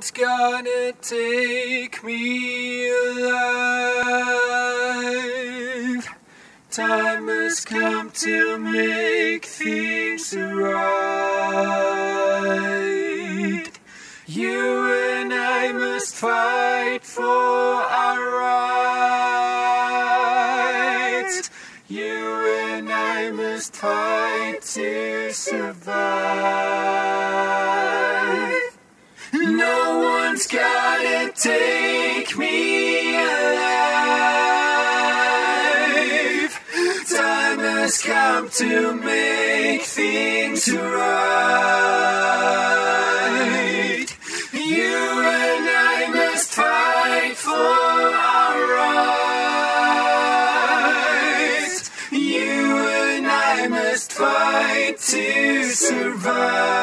one's gonna take me alive. Time has come to make things right. You and I must fight for our rights. You and I must fight to survive. No one's gotta take me alive. Time has come to make things right. You and I must fight for our rights. You and I must fight to survive.